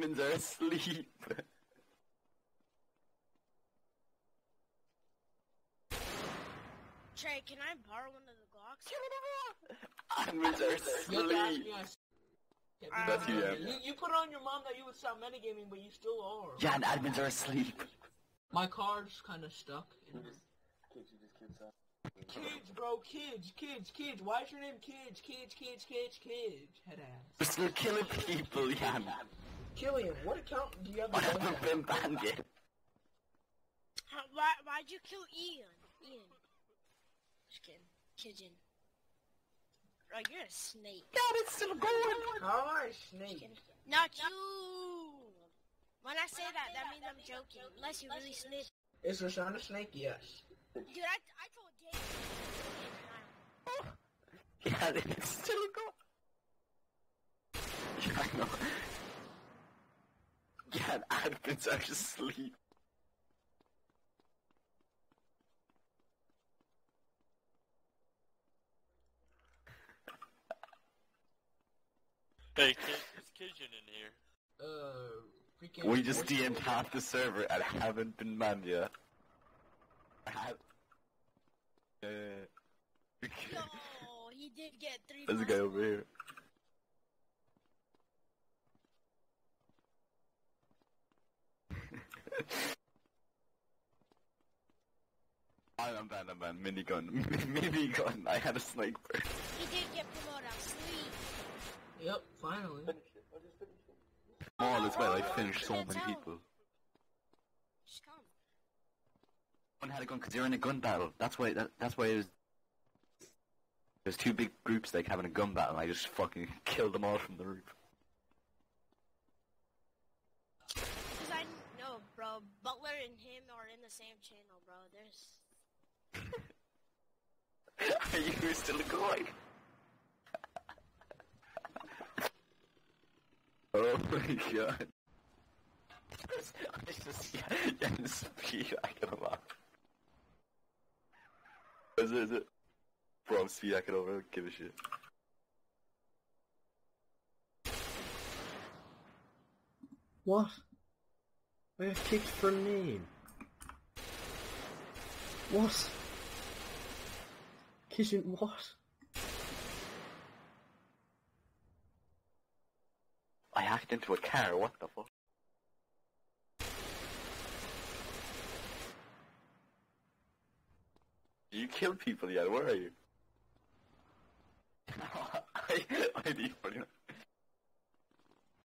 Admins are asleep. Trey, can I borrow one of the Glocks? Admins are You have to ask me. asleep. I s- Yeah, That's you, you, yeah. you, you put on your mom that you would stop metagaming, but you still are. Yeah, and admins are asleep. My card's kind of stuck. In this. Kids, you just kids out. Kids, bro, kids, kids, kids. Why is your name kids, kids, kids, kids, kids? Head ass. We're still killing people, Jan. Killian, what account do you have? I haven't been banned yet. Huh, Why, why'd you kill Ian? Ian. Just kidding. Pigeon. Bro, you're a snake. God, it's still going. How am I a snake? Not you! When I say that, that means I'm joking. Unless you really snitch. Is Rashawn a snake? Yes. Dude, I, I told Dave. Yeah, it's still going. Yeah, I know. Yeah, and admins are asleep. Hey, kid, is Kijin in here? Uh, freaking. We just DM'd half the server and haven't been banned yet. I have. Uh. No, he did get three. There's a guy over here. I- I'm banned, I'm banned. Minigun. Minigun. I had a sniper. He did get promoted. I'm sweet. Yep, finally. Finish it. I'll just finish it. All as well, I finished so many people. Just come. One had a gun because you're in a gun battle. That's why. That, that's why it was. There's two big groups like having a gun battle. and I just fucking killed them all from the roof. Cause I know, bro. Butler and him are in the same channel, bro. There's. Are you still going? oh my god. I just, yeah, yeah, speed, I can laugh. Is it, is it? Bro, I'm speed, I can over, give a shit. What? I got kicked for name. What? Kitchen, what? I hacked into a car, what the fuck? Killed people yet, where are you? I, I need 49.